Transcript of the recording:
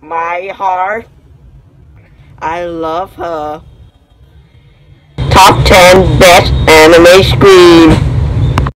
my heart. I love her. Top 10 best anime Screen.